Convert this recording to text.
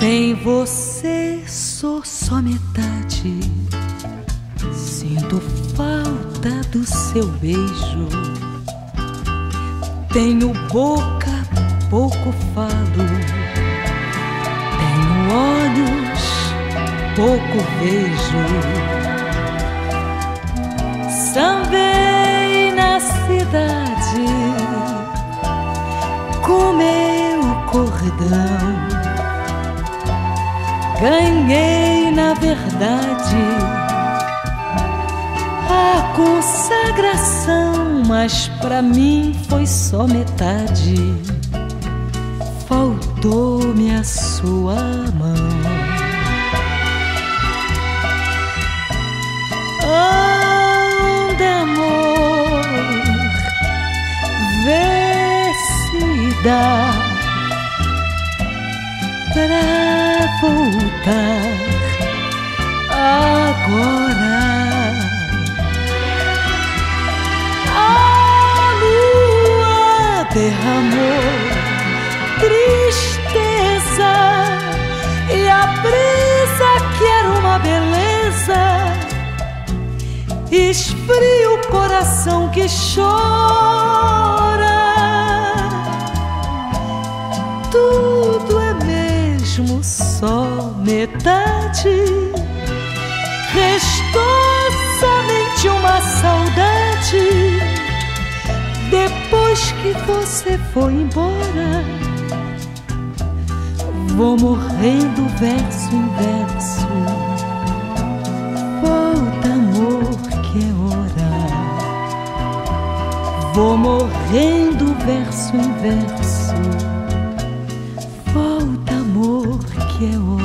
Sem você sou só metade. Sinto falta do seu beijo. Tenho boca, pouco falo. Tenho olhos, pouco vejo. Sambei na cidade com meu cordão. Ganhei, na verdade, a consagração, mas pra mim foi só metade. Faltou-me a sua mão. Anda, amor, vê se dá pra voltar agora. A lua derramou tristeza e a brisa que era uma beleza esfria o coração que chora. Tudo é mesmo só metade. Restou somente uma saudade. Depois que você foi embora, vou morrendo verso em verso. Volta, amor, que é hora. Vou morrendo verso em verso que